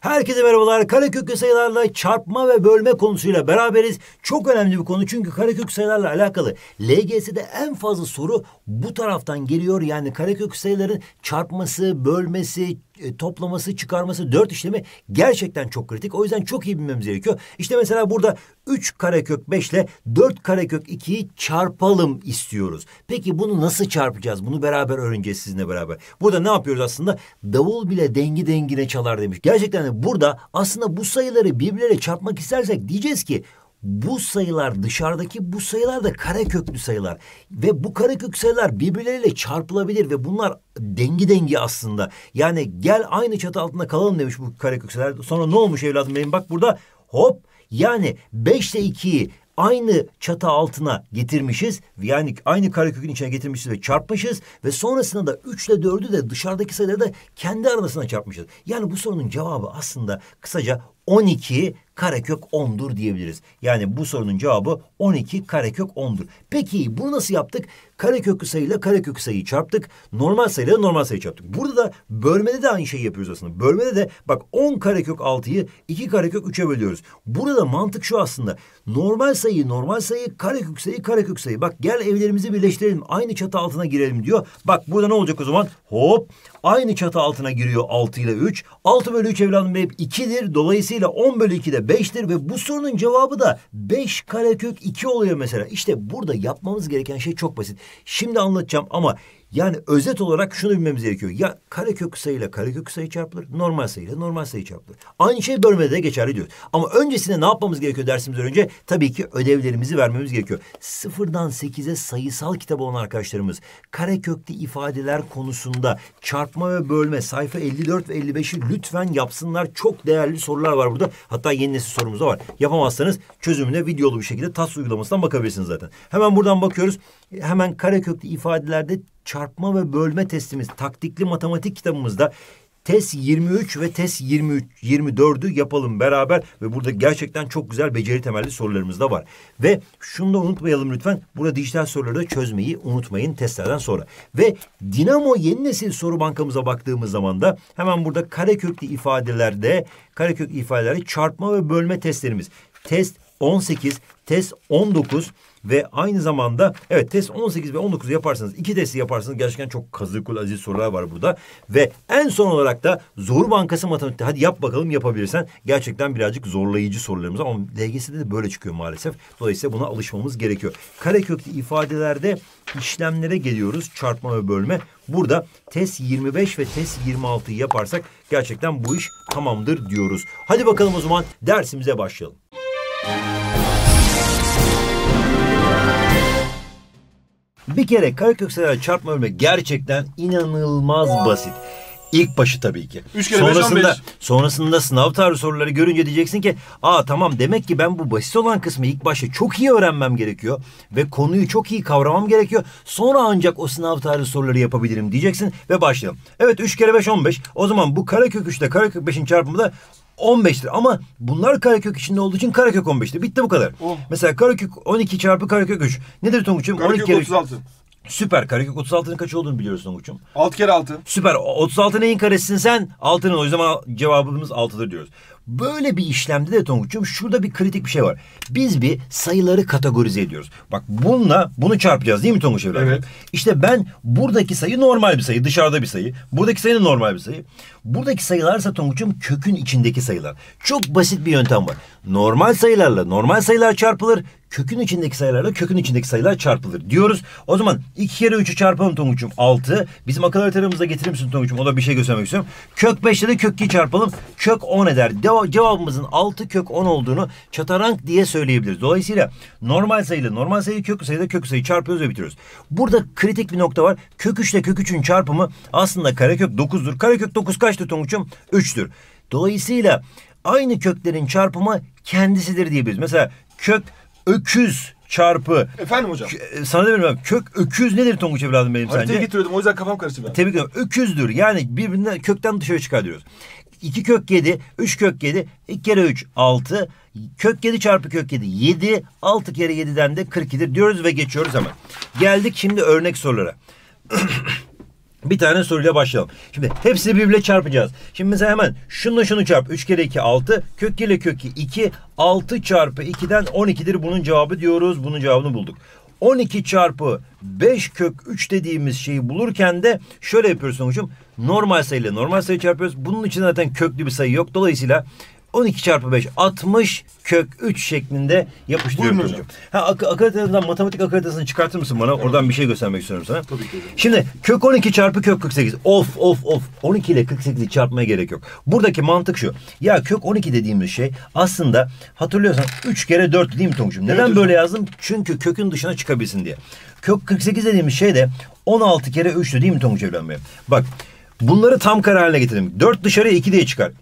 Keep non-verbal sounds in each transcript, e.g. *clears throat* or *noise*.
Herkese merhabalar. Kareköklü sayılarla çarpma ve bölme konusuyla beraberiz. Çok önemli bir konu çünkü kareköklü sayılarla alakalı LGS'de en fazla soru bu taraftan geliyor. Yani kareköklü sayıların çarpması, bölmesi, e, toplaması, çıkarması, dört işlemi gerçekten çok kritik. O yüzden çok iyi bilmemiz gerekiyor. İşte mesela burada 3 karekök 5 ile 4 karekök 2'yi çarpalım istiyoruz. Peki bunu nasıl çarpacağız? Bunu beraber öğreneceğiz sizinle beraber. Burada ne yapıyoruz aslında? Davul bile dengi dengine çalar demiş. Gerçekten de burada aslında bu sayıları birbirleriyle çarpmak istersek diyeceğiz ki bu sayılar dışarıdaki bu sayılar da kareköklü sayılar ve bu karekök sayılar birbirleriyle çarpılabilir ve bunlar dengi dengi aslında. Yani gel aynı çatı altında kalalım demiş bu karekök sayılar. Sonra ne olmuş evladım benim bak burada hop yani 5 ile 2'yi aynı çatı altına getirmişiz. Yani aynı karekökün içine getirmişiz ve çarpmışız. Ve sonrasında da 3 ile 4'ü de dışarıdaki sayıları da kendi arasına çarpmışız. Yani bu sorunun cevabı aslında kısaca 12 karekök 10'dur diyebiliriz. Yani bu sorunun cevabı 12 karekök 10'dur. Peki bunu nasıl yaptık? Kareköklü sayıyla kareköklü sayıyı çarptık. Normal sayıyla normal sayıyı çarptık. Burada da bölmede de aynı şeyi yapıyoruz aslında. Bölmede de bak 10 karekök 6'yı 2 karekök 3'e bölüyoruz. Burada mantık şu aslında. Normal sayı normal sayı, karekök sayı karekök sayı. Bak gel evlerimizi birleştirelim. Aynı çatı altına girelim diyor. Bak burada ne olacak o zaman? Hop aynı çatı altına giriyor 6 ile 3. 6 bölü 3 evladım hep 2'dir. Dolayısıyla 10 bölü 2 de 5'tir ve bu sorunun cevabı da 5 karekök 2 oluyor mesela. İşte burada yapmamız gereken şey çok basit. Şimdi anlatacağım ama yani özet olarak şunu bilmemiz gerekiyor. Ya karekök sayıyla karekök sayı çarpılır, normal sayıyla normal sayı çarpılır. Aynı şey bölmede de geçerli diyoruz. Ama öncesinde ne yapmamız gerekiyor dersimizden önce? Tabii ki ödevlerimizi vermemiz gerekiyor. Sıfırdan sekize sayısal kitabı olan arkadaşlarımız kareköklü ifadeler konusunda çarpma ve bölme sayfa 54 ve 55'i lütfen yapsınlar. Çok değerli sorular var burada. Hatta yeni nesil sorumuz da var. Yapamazsanız çözümüne videolu bir şekilde TAS uygulamasından bakabilirsiniz zaten. Hemen buradan bakıyoruz. Hemen kareköklü ifadelerde çarpma ve bölme testimiz taktikli matematik kitabımızda test 23 ve test 23 24'ü yapalım beraber ve burada gerçekten çok güzel beceri temelli sorularımız da var. Ve şunu da unutmayalım lütfen. Burada dijital soruları da çözmeyi unutmayın testlerden sonra. Ve Dinamo yeni nesil soru bankamıza baktığımız zaman da hemen burada kareköklü ifadelerde karekök ifadeleri çarpma ve bölme testlerimiz. Test 18, test 19 ve aynı zamanda evet test 18 ve 19 yaparsanız iki testi yaparsanız gerçekten çok kazıkul aziz sorular var burada. Ve en son olarak da Zor Bankası matematikte hadi yap bakalım yapabilirsen gerçekten birazcık zorlayıcı sorularımız ama LGS'de de böyle çıkıyor maalesef. Dolayısıyla buna alışmamız gerekiyor. Kareköklü ifadelerde işlemlere geliyoruz çarpma ve bölme. Burada test 25 ve test 26'yı yaparsak gerçekten bu iş tamamdır diyoruz. Hadi bakalım o zaman dersimize başlayalım. Bir kere karekök sayılar çarpma bölme gerçekten inanılmaz basit. İlk başı tabii ki. Üç kere beş, on sonrasında, beş. sonrasında sınav tarzı soruları görünce diyeceksin ki aa tamam demek ki ben bu basit olan kısmı ilk başta çok iyi öğrenmem gerekiyor ve konuyu çok iyi kavramam gerekiyor. Sonra ancak o sınav tarzı soruları yapabilirim diyeceksin ve başlayalım. Evet 3 kere 5 15. O zaman bu karekök 3 ile karekök 5'in çarpımı da 15'tir ama bunlar karekök içinde olduğu için karekök 15'tir. Bitti bu kadar. Oh. Mesela karekök 12 çarpı karekök 3. Nedir Tonguç'um? 12 Karekök kere 36. Süper. Karekök 36'nın kaç olduğunu biliyoruz Tonguç'um. 6 kere 6. Süper. 36 neyin karesisin sen? 6'nın. O yüzden cevabımız 6'dır diyoruz. Böyle bir işlemde de Tonguç'um şurada bir kritik bir şey var. Biz bir sayıları kategorize ediyoruz. Bak bununla bunu çarpacağız değil mi Tonguç evladım? Evet. İşte ben buradaki sayı normal bir sayı. Dışarıda bir sayı. Buradaki sayı normal bir sayı. Buradaki sayılarsa Tonguç'um kökün içindeki sayılar. Çok basit bir yöntem var. Normal sayılarla normal sayılar çarpılır. Kökün içindeki sayılarla kökün içindeki sayılar çarpılır diyoruz. O zaman 2 kere 3'ü çarpalım Tonguç'um 6. Bizim akıl haritalarımıza getirir misin Tonguç'um? O da bir şey göstermek istiyorum. Kök 5'te de kök 2 çarpalım. Kök 10 eder. Cevabımızın 6 kök 10 olduğunu çatarank diye söyleyebiliriz. Dolayısıyla normal sayıyla normal sayı köklü sayıda köklü sayı çarpıyoruz ve bitiriyoruz. Burada kritik bir nokta var. Kök 3 ile kök 3'ün çarpımı aslında karekök 9'dur. Karekök 9 kaçtır Tonguç'um? 3'tür. Dolayısıyla aynı köklerin çarpımı kendisidir diyebiliriz. Mesela kök öküz çarpı Efendim hocam. K- sana da bilmem kök öküz nedir Tonguç evladım benim Haritayı sence? getiriyordum o yüzden kafam karıştı ben. Tebrik ederim. Öküzdür. Yani birbirinden kökten dışarı çıkar diyoruz. 2 kök 7, 3 kök 7, 2 kere 3 6, kök 7 çarpı kök 7 7, 6 kere 7'den de 42'dir diyoruz ve geçiyoruz hemen. Geldik şimdi örnek sorulara. *clears throat* Bir tane soruyla başlayalım. Şimdi hepsini birbirle çarpacağız. Şimdi mesela hemen şununla şunu çarp. 3 kere 2 6. Kök ile kök 2. 6 çarpı 2'den 12'dir bunun cevabı diyoruz. Bunun cevabını bulduk. 12 çarpı 5 kök 3 dediğimiz şeyi bulurken de şöyle yapıyoruz sonucum. Normal sayıyla normal sayı çarpıyoruz. Bunun için zaten köklü bir sayı yok. Dolayısıyla 12 çarpı 5 60 kök 3 şeklinde yapıştırıyorum Buyurun hocam. Ha ak akıl haritasından matematik akıl haritasını çıkartır mısın bana? Oradan bir şey göstermek istiyorum sana. Tabii ki hocam. Şimdi kök 12 çarpı kök 48. Of of of. 12 ile 48'i çarpmaya gerek yok. Buradaki mantık şu. Ya kök 12 dediğimiz şey aslında hatırlıyorsan 3 kere 4 değil mi Tonguç'um? Neden hocam. böyle yazdım? Çünkü kökün dışına çıkabilsin diye. Kök 48 dediğimiz şey de 16 kere 3'tü değil mi Tonguç evlen benim? Bak bunları tam kare haline getirelim. 4 dışarıya 2 diye çıkar.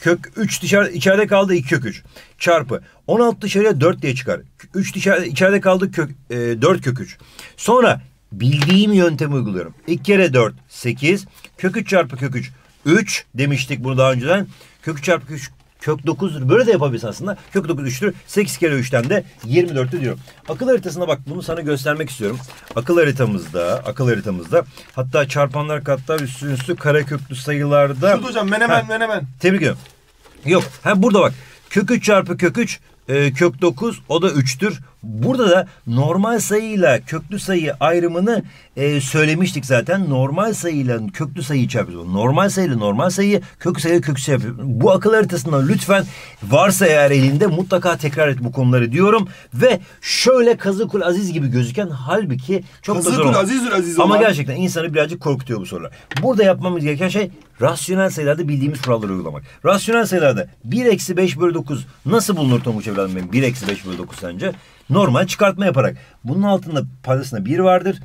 Kök 3 dışarı içeride kaldı 2 kök 3 çarpı 16 dışarıya 4 diye çıkar. 3 dışarı içeride kaldı kök e, 4 kök 3. Sonra bildiğim yöntemi uyguluyorum. 2 kere 4 8 kök 3 çarpı kök 3 3 demiştik bunu daha önceden. Kök 3 çarpı kök 3 kök 9'dur. Böyle de yapabilirsin aslında. Kök 9 3'tür. 8 kere 3'ten de 24'tür diyorum. Akıl haritasına bak bunu sana göstermek istiyorum. Akıl haritamızda, akıl haritamızda hatta çarpanlar katlar üstü üstü kare köklü sayılarda Şurada hocam menemen Ha. menemen. Tebrik ediyorum. Yok. Ha burada bak. Kök 3 çarpı kök 3 e, kök 9 o da 3'tür. Burada da normal sayıyla köklü sayı ayrımını e, söylemiştik zaten. Normal sayıyla köklü sayıyı çarpıyoruz. Normal sayıyla normal sayıyı köklü sayıyla köklü sayı yapıyoruz. Bu akıl haritasından lütfen varsa eğer elinde mutlaka tekrar et bu konuları diyorum. Ve şöyle kazıkul aziz gibi gözüken halbuki çok da zor. Kazıkul azizdir aziz Ama olan. gerçekten insanı birazcık korkutuyor bu sorular. Burada yapmamız gereken şey rasyonel sayılarda bildiğimiz kuralları uygulamak. Rasyonel sayılarda 1 eksi 5 bölü 9 nasıl bulunur Tonguç evladım benim 1 eksi 5 bölü 9 sence? Normal çıkartma yaparak. Bunun altında paydasında 1 vardır.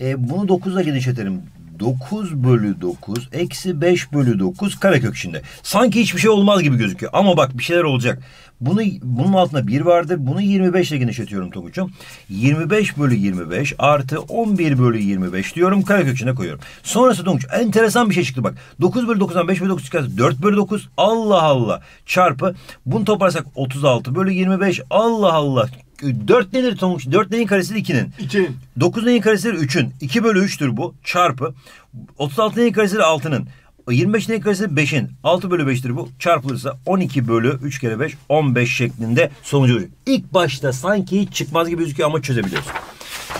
E, bunu 9'la genişletelim. 9 bölü 9 eksi 5 bölü 9 karekök içinde. Sanki hiçbir şey olmaz gibi gözüküyor. Ama bak bir şeyler olacak. Bunu bunun altında 1 vardır. Bunu 25 ile genişletiyorum Tonguç'um. 25 bölü 25 artı 11 bölü 25 diyorum. Karekök içine koyuyorum. Sonrası Tonguç enteresan bir şey çıktı bak. 9 bölü 9'dan 5 bölü 9 çıkarsa 4 bölü 9 Allah Allah çarpı. Bunu toparsak 36 bölü 25 Allah Allah. 4 nedir Tonguç? 4 neyin karesi 2'nin. 2. 9 neyin karesidir 3'ün. 2 bölü 3'tür bu. Çarpı. 36 neyin karesidir 6'nın. 25 neyin karesidir 5'in. 6 bölü 5'tir bu. Çarpılırsa 12 bölü 3 kere 5 15 şeklinde sonucu. İlk başta sanki hiç çıkmaz gibi gözüküyor ama çözebiliyoruz.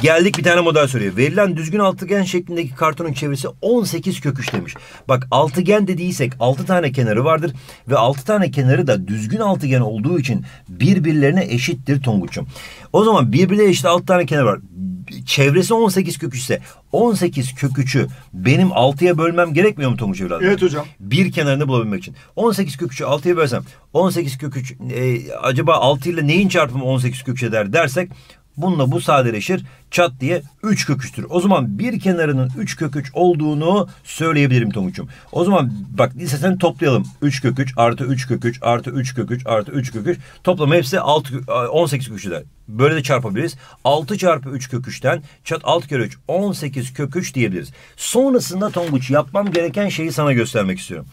Geldik bir tane model soruyor. Verilen düzgün altıgen şeklindeki kartonun çevresi 18 kök 3 demiş. Bak altıgen dediysek 6 tane kenarı vardır ve 6 tane kenarı da düzgün altıgen olduğu için birbirlerine eşittir Tonguç'um. O zaman birbirine eşit 6 tane kenar var. Çevresi 18 kök 3 ise 18 kök 3'ü benim 6'ya bölmem gerekmiyor mu Tonguç evladım? Evet hocam. Bir kenarını bulabilmek için. 18 kök 3'ü 6'ya bölsem 18 kök 3 e, acaba 6 ile neyin çarpımı 18 kök 3 eder dersek bununla bu sadeleşir çat diye 3 kök 3'tür. O zaman bir kenarının 3 kök 3 olduğunu söyleyebilirim Tonguç'um. O zaman bak istersen toplayalım. 3 kök 3 artı 3 kök 3 artı 3 kök 3 artı 3 kök 3 toplamı hepsi 6, 18 kök 3 eder. Böyle de çarpabiliriz. 6 çarpı 3 kök 3'ten çat 6 kere 3 18 kök 3 diyebiliriz. Sonrasında Tonguç yapmam gereken şeyi sana göstermek istiyorum.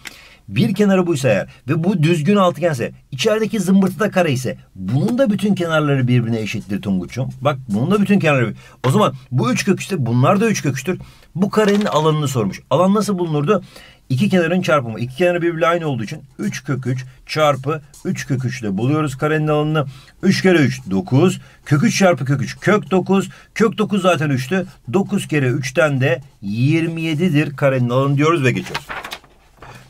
Bir kenarı buysa eğer ve bu düzgün altıgense içerideki zımbırtı da kare ise bunun da bütün kenarları birbirine eşittir Tonguç'um. Bak bunun da bütün kenarları. O zaman bu üç kök işte bunlar da üç kök üçtür. Bu karenin alanını sormuş. Alan nasıl bulunurdu? İki kenarın çarpımı. İki kenarı birbiriyle aynı olduğu için 3 kök 3 çarpı 3 kök 3 ile buluyoruz karenin alanını. 3 kere 3 9. Kök 3 çarpı kök 3 kök 9. Kök 9 zaten 3'tü. 9 kere 3'ten de 27'dir karenin alanı diyoruz ve geçiyoruz.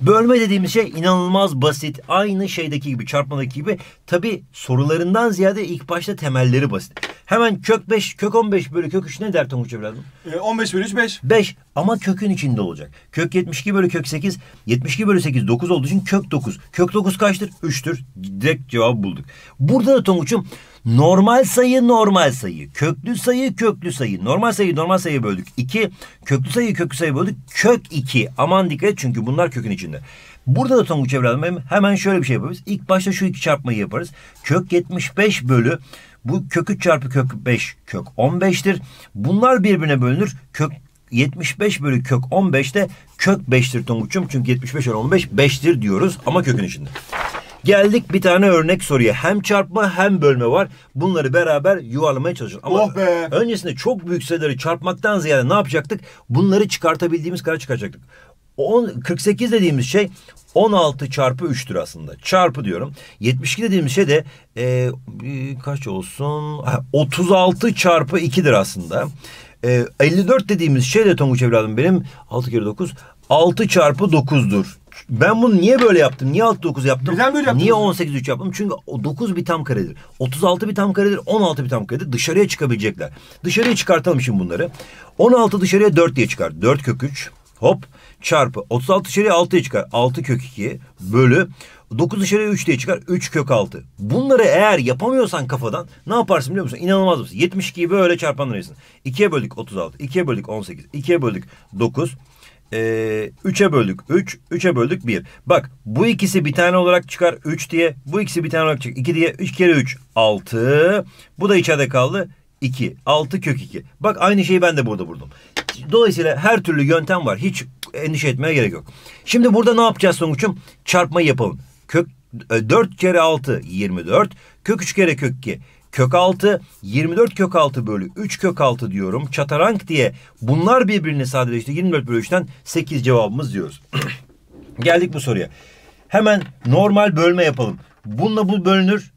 Bölme dediğimiz şey inanılmaz basit. Aynı şeydeki gibi çarpmadaki gibi. Tabi sorularından ziyade ilk başta temelleri basit. Hemen kök 5, kök 15 bölü kök 3 ne der Tonguç evladım? E, 15 bölü 3 5. 5 ama kökün içinde olacak. Kök 72 bölü kök 8, 72 bölü 8 9 olduğu için kök 9. Kök 9 kaçtır? 3'tür. Direkt cevabı bulduk. Burada da Tonguç'um normal sayı normal sayı, köklü sayı köklü sayı, normal sayı normal sayıya böldük. 2, köklü sayı köklü sayıya böldük. Kök 2. Aman dikkat çünkü bunlar kökün içinde. Burada da Tonguç evladım benim hemen şöyle bir şey yaparız. İlk başta şu iki çarpmayı yaparız. Kök 75 bölü bu kök 3 çarpı kök 5 kök 15'tir. Bunlar birbirine bölünür. Kök 75 bölü kök 15 de kök 5'tir Tonguç'um. Çünkü 75 bölü 15 5'tir diyoruz ama kökün içinde. Geldik bir tane örnek soruya. Hem çarpma hem bölme var. Bunları beraber yuvarlamaya çalışıyoruz. Ama Oh be. öncesinde çok büyük sayıları çarpmaktan ziyade ne yapacaktık? Bunları çıkartabildiğimiz kadar çıkaracaktık. 10, 48 dediğimiz şey 16 çarpı 3'tür aslında. Çarpı diyorum. 72 dediğimiz şey de e, kaç olsun? Ha, 36 çarpı 2'dir aslında. E, 54 dediğimiz şey de Tonguç evladım benim 6 kere 9 6 çarpı 9'dur. Ben bunu niye böyle yaptım? Niye 6 9 yaptım? Neden böyle yaptınız? Niye 18 3 yaptım? Çünkü o 9 bir tam karedir. 36 bir tam karedir. 16 bir tam karedir. Dışarıya çıkabilecekler. Dışarıya çıkartalım şimdi bunları. 16 dışarıya 4 diye çıkar. 4 kök 3 hop çarpı 36 dışarıya 6'ya çıkar. 6 kök 2 bölü 9 dışarıya 3 diye çıkar. 3 kök 6. Bunları eğer yapamıyorsan kafadan ne yaparsın biliyor musun? İnanılmaz mısın? 72'yi böyle çarpanlayacaksın. 2'ye böldük 36. 2'ye böldük 18. 2'ye böldük 9. Ee, 3'e böldük 3, 3'e böldük 1. Bak bu ikisi bir tane olarak çıkar 3 diye. Bu ikisi bir tane olarak çıkar 2 diye. 3 kere 3 6. Bu da içeride kaldı 2. 6 kök 2. Bak aynı şeyi ben de burada buldum. Dolayısıyla her türlü yöntem var. Hiç endişe etmeye gerek yok. Şimdi burada ne yapacağız sonuçum? Çarpmayı yapalım. Kök e, 4 kere 6 24. Kök 3 kere kök 2 kök 6 24 kök 6 bölü 3 kök 6 diyorum. Çatarank diye bunlar birbirini sadeleşti. 24 bölü 3'ten 8 cevabımız diyoruz. *clears throat* Geldik bu soruya. Hemen normal bölme yapalım. Bununla bu bölünür.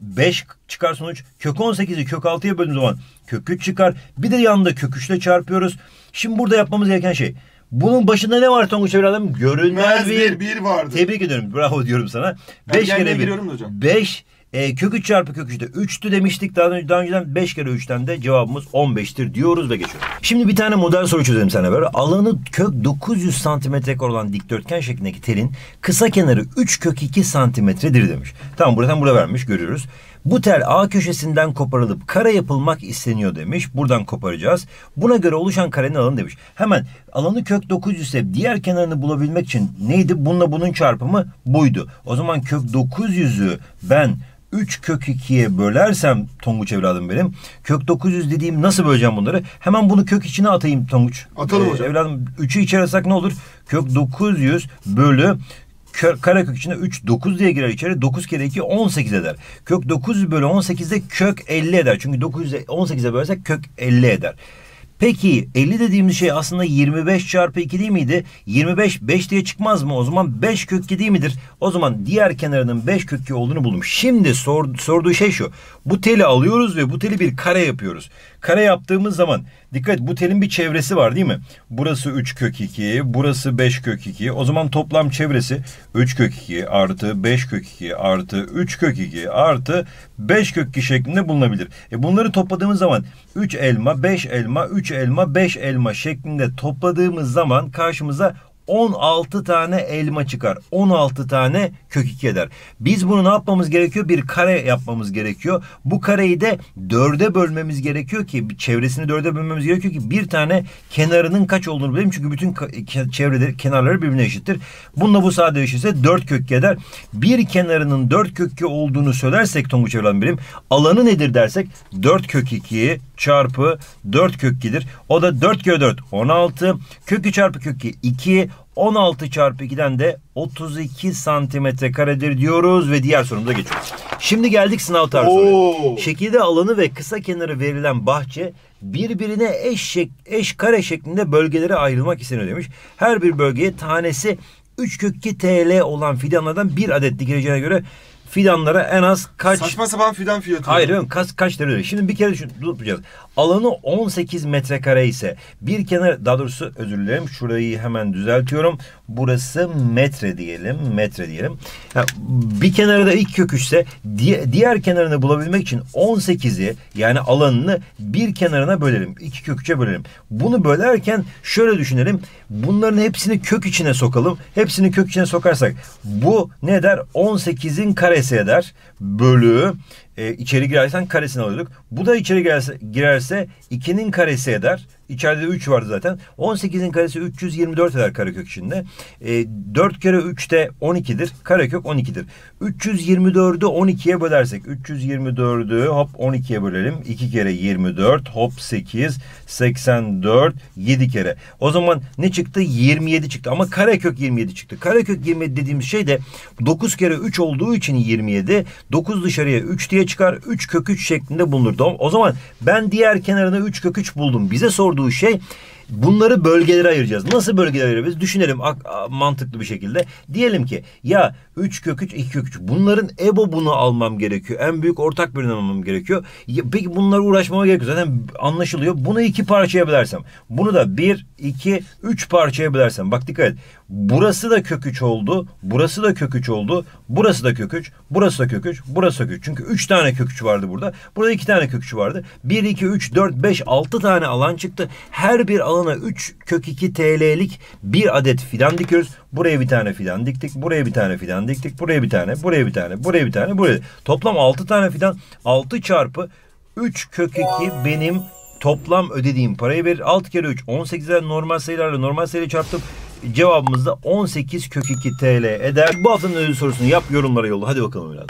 5 çıkar sonuç. Kök 18'i kök 6'ya böldüğüm zaman kök 3 çıkar. Bir de yanında kök 3 ile çarpıyoruz. Şimdi burada yapmamız gereken şey. Bunun başında ne var Tonguç evladım? Görünmez Görünmez bir. bir bir vardı. Tebrik ediyorum. Bravo diyorum sana. Ben 5 kendime kere 1. giriyorum da hocam. 5 e, kök 3 çarpı kök 3'te 3'tü demiştik daha, önce, daha önceden 5 kere 3'ten de cevabımız 15'tir diyoruz ve geçiyoruz. Şimdi bir tane model soru çözelim sana böyle. Alanı kök 900 santimetre olan dikdörtgen şeklindeki telin kısa kenarı 3 kök 2 santimetredir demiş. Tamam buradan burada vermiş görüyoruz. Bu tel A köşesinden koparılıp kare yapılmak isteniyor demiş. Buradan koparacağız. Buna göre oluşan karenin alanı demiş. Hemen alanı kök 900 ise diğer kenarını bulabilmek için neydi? Bununla bunun çarpımı buydu. O zaman kök 900'ü ben 3 kök 2'ye bölersem Tonguç evladım benim. Kök 900 dediğim nasıl böleceğim bunları? Hemen bunu kök içine atayım Tonguç. Atalım hocam. Evladım 3'ü içeri atsak ne olur? Kök 900 bölü kö- karekök içine 3 9 diye girer içeri. 9 kere 2 18 eder. Kök 900 bölü 18'de kök 50 eder. Çünkü 900'e 18'e bölersek kök 50 eder. Peki 50 dediğimiz şey aslında 25 çarpı 2 değil miydi? 25 5 diye çıkmaz mı? O zaman 5 kök 2 değil midir? O zaman diğer kenarının 5 kök 2 olduğunu buldum. Şimdi sor, sorduğu şey şu. Bu teli alıyoruz ve bu teli bir kare yapıyoruz. Kare yaptığımız zaman dikkat bu telin bir çevresi var değil mi? Burası 3 kök 2, burası 5 kök 2. O zaman toplam çevresi 3 kök 2 artı 5 kök 2 artı 3 kök 2 artı 5 kök 2 şeklinde bulunabilir. E bunları topladığımız zaman 3 elma, 5 elma, 3 elma, 5 elma şeklinde topladığımız zaman karşımıza 16 tane elma çıkar. 16 tane kök 2 eder. Biz bunu ne yapmamız gerekiyor? Bir kare yapmamız gerekiyor. Bu kareyi de dörde bölmemiz gerekiyor ki çevresini dörde bölmemiz gerekiyor ki bir tane kenarının kaç olduğunu bilelim. Çünkü bütün çevreleri kenarları birbirine eşittir. Bununla bu sadeleşirse 4 kök 2 eder. Bir kenarının 4 kök 2 olduğunu söylersek Tonguç evladım benim alanı nedir dersek 4 kök 2 çarpı 4 kök 2'dir. O da 4 kere 4 16 kök 2 çarpı kök 2 2 16 çarpı 2'den de 32 santimetre karedir diyoruz ve diğer sorumuza geçiyoruz. Şimdi geldik sınav tarzı soruya. Şekilde alanı ve kısa kenarı verilen bahçe birbirine eş, şek- eş kare şeklinde bölgelere ayrılmak isteniyor demiş. Her bir bölgeye tanesi 3 kök 2 TL olan fidanlardan bir adet dikileceğine göre fidanlara en az kaç Saçma sapan fidan fiyatı. Hayır efendim kaç kaç lira öyle. Şimdi bir kere şunu yapacağız. Alanı 18 metrekare ise bir kenar daha doğrusu özür dilerim şurayı hemen düzeltiyorum. Burası metre diyelim. Metre diyelim. Ha, bir kenarı da ilk kök üçse di- diğer kenarını bulabilmek için 18'i yani alanını bir kenarına bölelim. iki kök üçe bölelim. Bunu bölerken şöyle düşünelim. Bunların hepsini kök içine sokalım. Hepsini kök içine sokarsak bu ne eder? 18'in karesi eder. Bölü e, içeri girersen karesini alıyorduk. Bu da içeri girerse, girerse 2'nin karesi eder. İçeride 3 vardı zaten. 18'in karesi 324 eder karekök içinde. E, 4 kere 3 de 12'dir. Karekök 12'dir. 324'ü 12'ye bölersek 324'ü hop 12'ye bölelim. 2 kere 24 hop 8 84 7 kere. O zaman ne çıktı? 27 çıktı ama karekök 27 çıktı. Karekök 27 dediğimiz şey de 9 kere 3 olduğu için 27. 9 dışarıya 3 diye çıkar. 3 kök 3 şeklinde bulunur. O zaman ben diğer kenarına 3 kök 3 buldum. Bize sorduğu şey Bunları bölgelere ayıracağız. Nasıl bölgelere ayıracağız? Düşünelim mantıklı bir şekilde. Diyelim ki ya 3 kök 3, 2 kök 3. Bunların EBO bunu almam gerekiyor. En büyük ortak birini almam gerekiyor. Ya, peki bunları uğraşmama gerek yok. Zaten anlaşılıyor. Bunu iki parçaya bölersem. Bunu da 1, 2, 3 parçaya bölersem. Bak dikkat et. Burası da kök 3 oldu. Burası da kök 3 oldu. Burası da kök 3. Burası da kök 3. Burası da kök 3. Çünkü 3 tane kök 3 vardı burada. Burada 2 tane kök 3 vardı. 1, 2, 3, 4, 5, 6 tane alan çıktı. Her bir alana 3 kök 2 TL'lik bir adet fidan dikiyoruz. Buraya bir tane fidan diktik. Buraya bir tane fidan diktik. Buraya bir tane. Buraya bir tane. Buraya bir tane. Buraya. Toplam 6 tane fidan. 6 çarpı 3 kök 2 benim toplam ödediğim parayı verir. 6 kere 3 18'den normal sayılarla normal sayıyla çarptım. Cevabımız da 18 kök 2 TL eder. Bu haftanın ödül sorusunu yap yorumlara yolla. Hadi bakalım evladım.